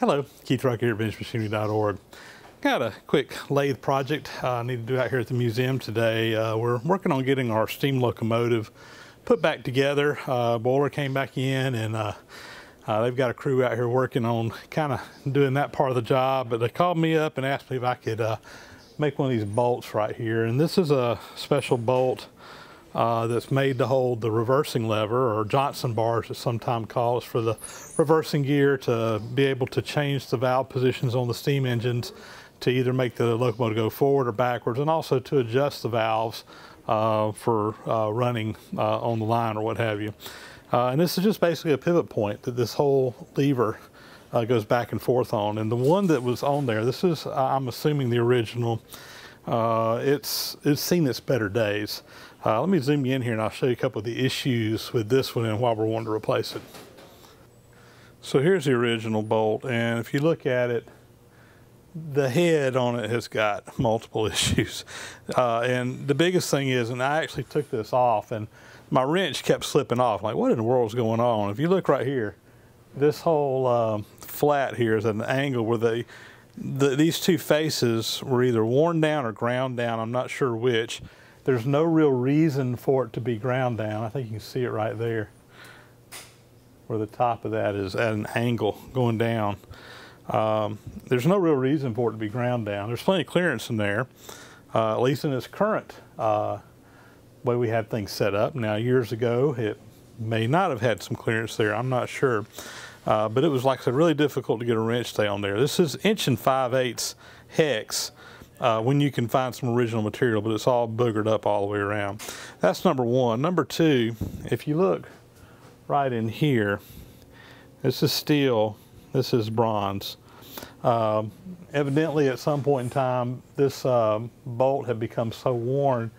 Hello, Keith Rucker here at VintageMachinery.org. Got a quick lathe project I need to do out here at the museum today. Uh, we're working on getting our steam locomotive put back together. Uh, boiler came back in and uh, uh, they've got a crew out here working on kind of doing that part of the job, but they called me up and asked me if I could uh, make one of these bolts right here. And this is a special bolt uh, that's made to hold the reversing lever or Johnson bars as sometimes calls for the reversing gear to be able to change the valve positions on the steam engines to either make the locomotive go forward or backwards and also to adjust the valves uh, for uh, running uh, on the line or what have you. Uh, and this is just basically a pivot point that this whole lever uh, goes back and forth on. And the one that was on there, this is, I'm assuming the original, it's, it's seen its better days. Uh, let me zoom you in here and I'll show you a couple of the issues with this one and why we're wanting to replace it. So here's the original bolt and if you look at it, the head on it has got multiple issues. Uh, and the biggest thing is, and I actually took this off and my wrench kept slipping off. I'm like, what in the world is going on? If you look right here, this whole um, flat here is at an angle where the, these two faces were either worn down or ground down. I'm not sure which. There's no real reason for it to be ground down. I think you can see it right there where the top of that is at an angle going down. Um, there's no real reason for it to be ground down. There's plenty of clearance in there, uh, at least in this current uh, way we had things set up. Now, years ago, it may not have had some clearance there. I'm not sure. Uh, but it was, like I said, really difficult to get a wrench stay on there. This is inch and 5 eighths hex uh, when you can find some original material, but it's all boogered up all the way around. That's number one. Number two, if you look right in here, this is steel, this is bronze. Um, evidently at some point in time, this uh, bolt had become so worn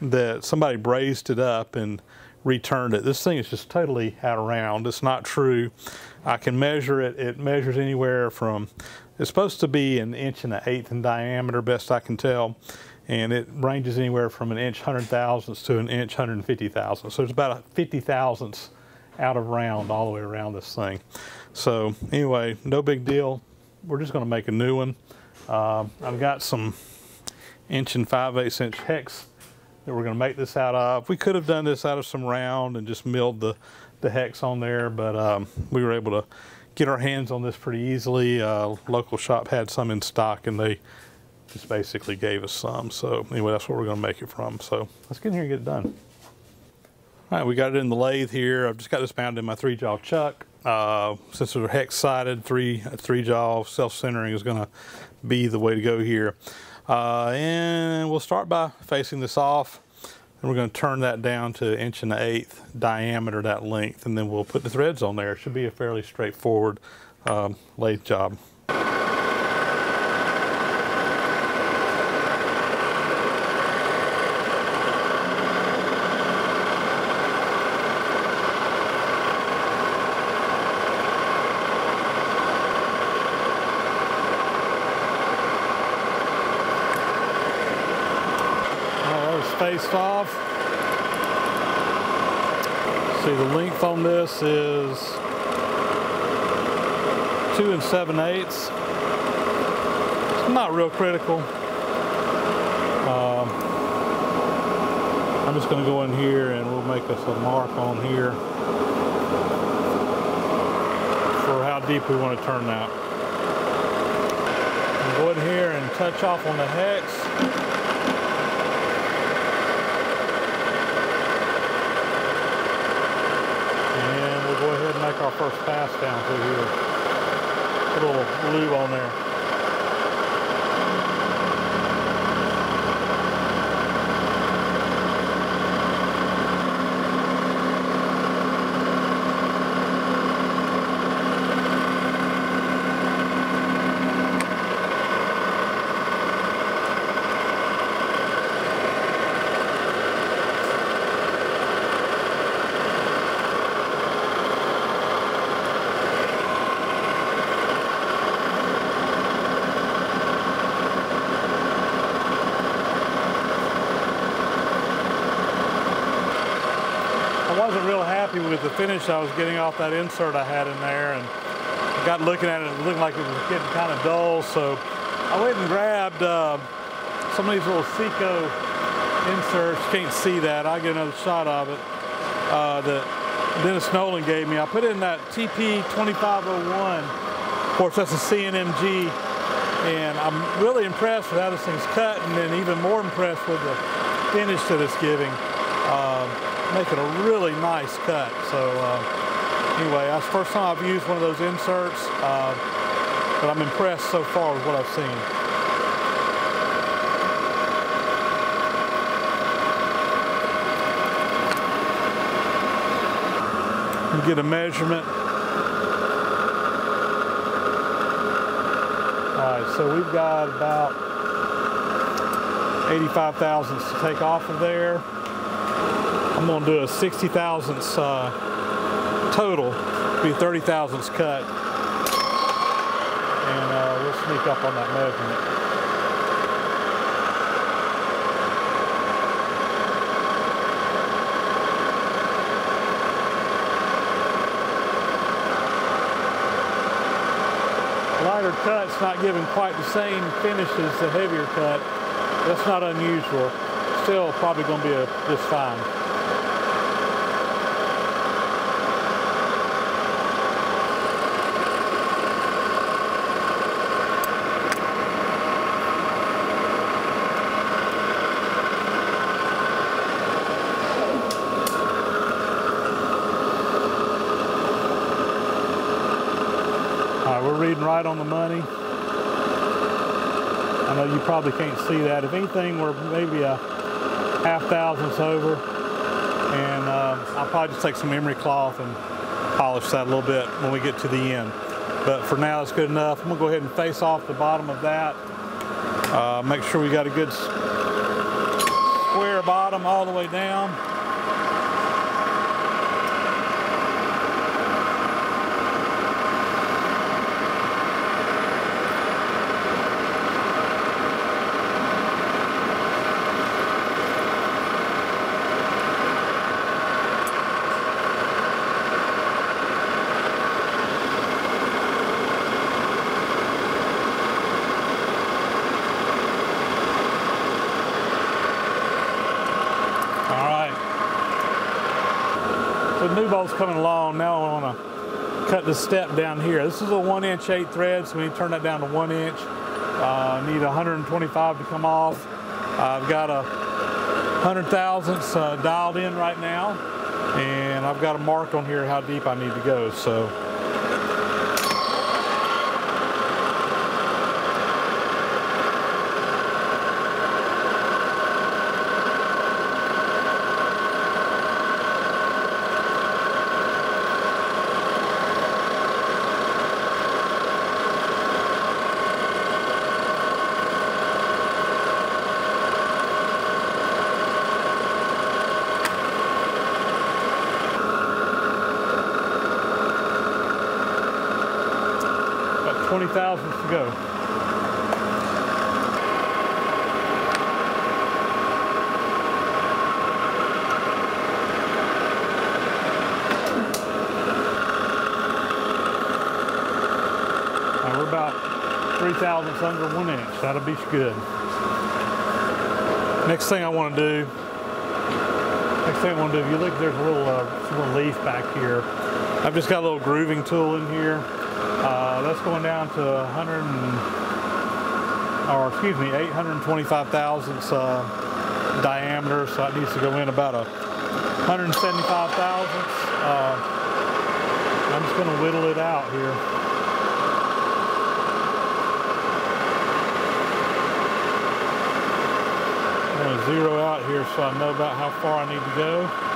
that somebody brazed it up and returned it. This thing is just totally out of round. It's not true. I can measure it. It measures anywhere from it's supposed to be an inch and an eighth in diameter, best I can tell. And it ranges anywhere from an inch hundred thousandths to an inch hundred and fifty thousandths. So it's about a fifty thousandths out of round all the way around this thing. So anyway, no big deal. We're just going to make a new one. Uh, I've got some inch and five eighths inch hex that we're going to make this out of. We could have done this out of some round and just milled the, the hex on there, but um, we were able to get our hands on this pretty easily. Uh, local shop had some in stock and they just basically gave us some. So anyway, that's what we're gonna make it from. So let's get in here and get it done. All right, we got it in the lathe here. I've just got this mounted in my three jaw chuck. Uh, since they're hex sided, three, three jaw self-centering is gonna be the way to go here. Uh, and we'll start by facing this off. And we're going to turn that down to inch and an eighth diameter, that length, and then we'll put the threads on there. It should be a fairly straightforward um, lathe job. See the length on this is two and seven eighths. It's not real critical. Um, I'm just going to go in here and we'll make us a mark on here for how deep we want to turn that. Go in here and touch off on the hex. make our first pass down through here. Put a little lube on there. wasn't real happy with the finish I was getting off that insert I had in there and got looking at it, it looked like it was getting kind of dull, so I went and grabbed uh, some of these little Seco inserts. Can't see that. I'll get another shot of it. Uh, that Dennis Nolan gave me. I put in that TP 2501. Of course, that's a CNMG, and I'm really impressed with how this thing's cut, and then even more impressed with the finish that it's giving. Uh, making a really nice cut. So uh, anyway, that's the first time I've used one of those inserts, uh, but I'm impressed so far with what I've seen. Get a measurement. All right, so we've got about 85 thousandths to take off of there. I'm gonna do a 60 thousandths uh, total, be 30 thousandths cut. And uh, we'll sneak up on that measurement. lighter cut's not giving quite the same finish as the heavier cut. That's not unusual. Still probably going to be a, just fine. All right, we're reading right on the money. I know you probably can't see that. If anything, we're maybe a half thousandths over. And uh, I'll probably just take some emery cloth and polish that a little bit when we get to the end. But for now, it's good enough. I'm gonna go ahead and face off the bottom of that. Uh, make sure we got a good square bottom all the way down. New bolt's coming along. Now I want to cut the step down here. This is a one inch eight thread, so we need to turn that down to one inch. Uh, need 125 to come off. I've got a hundred thousandths uh, dialed in right now, and I've got a mark on here how deep I need to go. So about 20 thousandths to go. Thousandths under one inch. That'll be good. Next thing I want to do, next thing I want to do, if you look, there's a little, uh, little leaf back here. I've just got a little grooving tool in here. Uh, that's going down to 100 and, or excuse me, 825 thousandths uh, diameter. So that needs to go in about a 175 thousandths. Uh, I'm just going to whittle it out here. Zero out here so I know about how far I need to go.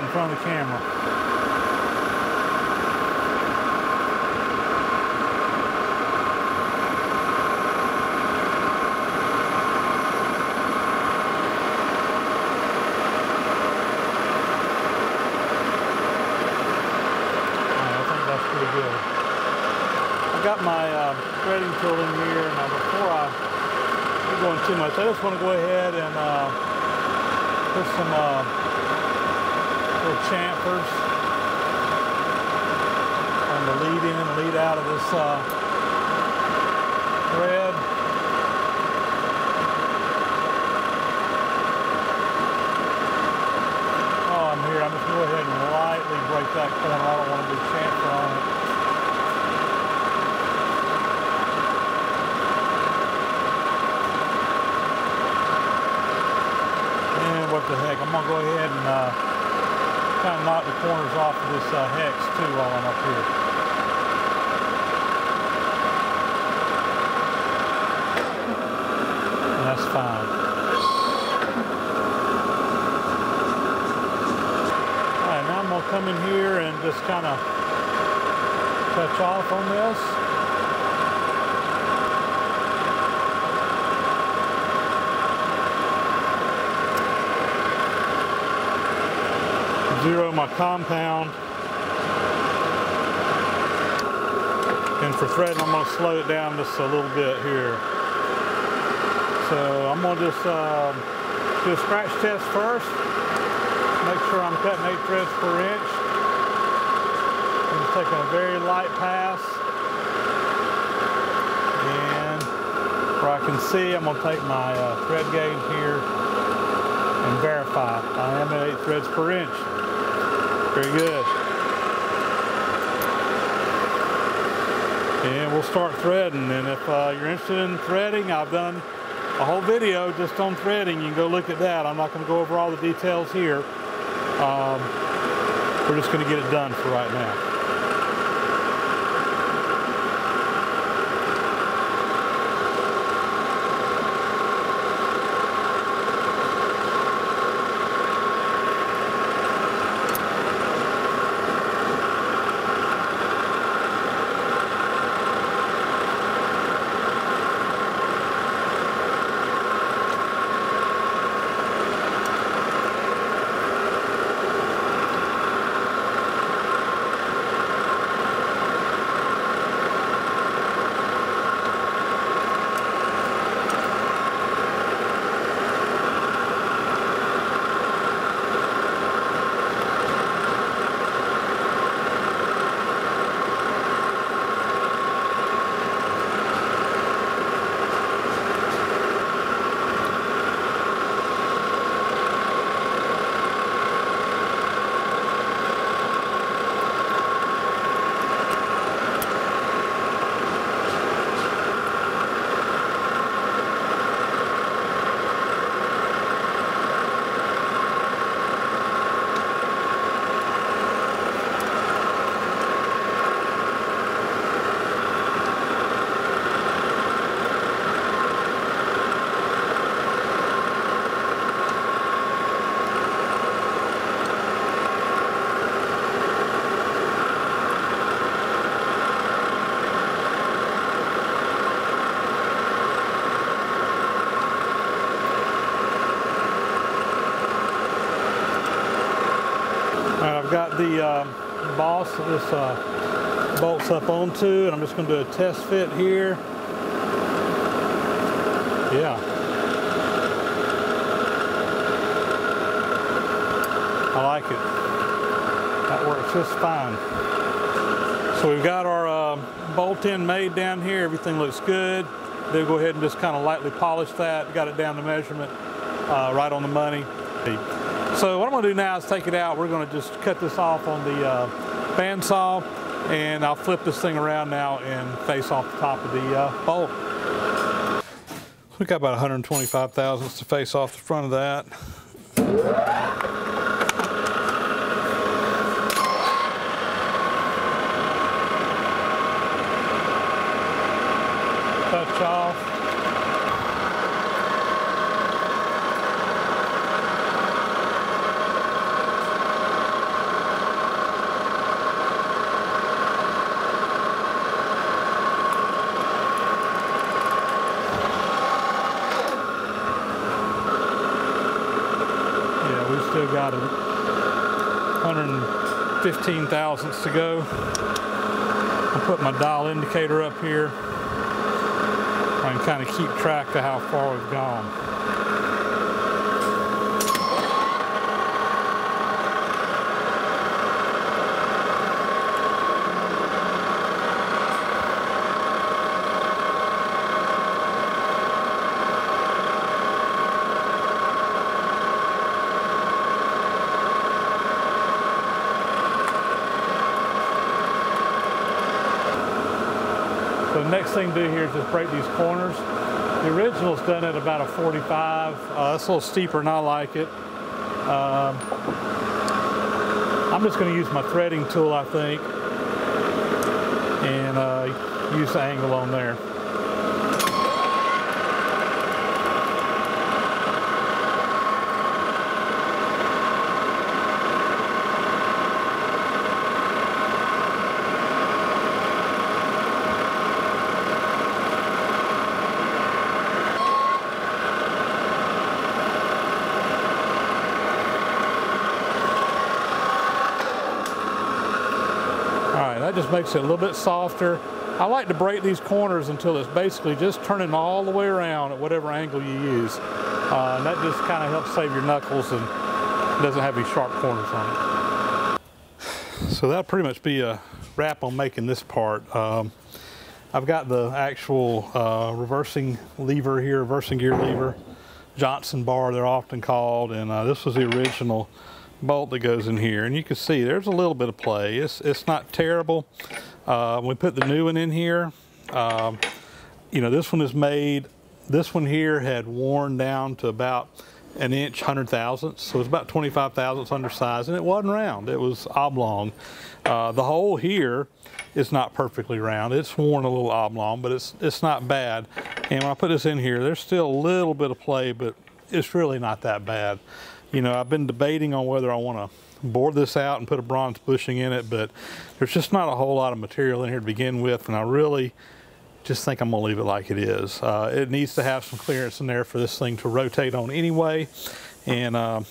before I get going too much, I just want to go ahead and uh, put some uh, chamfers on the lead in and lead out of this uh, thread. Oh, I'm here. I'm just going to go ahead and lightly break that corner. I don't want to do chamfer on it. And what the heck, I'm gonna go ahead and uh, kind of knock the corners off of this uh, hex too while I'm up here. And that's fine. All right, now I'm gonna come in here and just kind of touch off on this. Zero my compound. And for threading, I'm going to slow it down just a little bit here. So I'm going to just um, do a scratch test first. Make sure I'm cutting eight threads per inch. I'm just taking a very light pass. And where I can see, I'm going to take my uh, thread gauge here and verify. I am at eight threads per inch. Very good. And we'll start threading. And if uh, you're interested in threading, I've done a whole video just on threading. You can go look at that. I'm not going to go over all the details here. Um, we're just going to get it done for right now. The um, boss that this uh, bolts up onto, and I'm just going to do a test fit here. Yeah. I like it. That works just fine. So we've got our uh, bolt in made down here. Everything looks good. Then go ahead and just kind of lightly polish that. Got it down to measurement, uh, right on the money. So what I'm going to do now is take it out. We're going to just cut this off on the uh, bandsaw, and I'll flip this thing around now and face off the top of the uh, bolt. we got about 125 thousandths to face off the front of that. Touch off. Yeah, we've still got a 115 thousandths to go. I'll put my dial indicator up here. I can kind of keep track of how far we've gone. Next thing to do here is just break these corners. The original's done at about a 45. Uh, it's a little steeper and I like it. Um, I'm just going to use my threading tool, I think, and uh, use the angle on there. That just makes it a little bit softer. I like to break these corners until it's basically just turning all the way around at whatever angle you use. Uh, and that just kind of helps save your knuckles and doesn't have any sharp corners on it. So that'll pretty much be a wrap on making this part. Um, I've got the actual uh, reversing lever here, reversing gear lever, Johnson bar they're often called, and uh, this was the original bolt that goes in here. And you can see there's a little bit of play. It's, it's not terrible. Uh, we put the new one in here. Um, you know, this one is made, this one here had worn down to about an inch, hundred thousandths. So it's about 25 thousandths undersized and it wasn't round, it was oblong. Uh, the hole here is not perfectly round. It's worn a little oblong, but it's, it's not bad. And when I put this in here, there's still a little bit of play, but it's really not that bad. You know, I've been debating on whether I want to bore this out and put a bronze bushing in it, but there's just not a whole lot of material in here to begin with, and I really just think I'm gonna leave it like it is. Uh, it needs to have some clearance in there for this thing to rotate on anyway, and uh,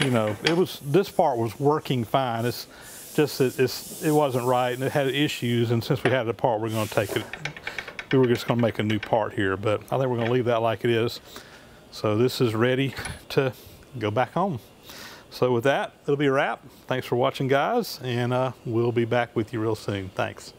you know, it was this part was working fine. It's just that it's, it wasn't right, and it had issues, and since we had it apart, we're gonna take it, we were just gonna make a new part here, but I think we're gonna leave that like it is. So this is ready to go back home. So with that, it'll be a wrap. Thanks for watching, guys, and uh, we'll be back with you real soon. Thanks.